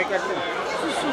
Ekmek versene. Susun.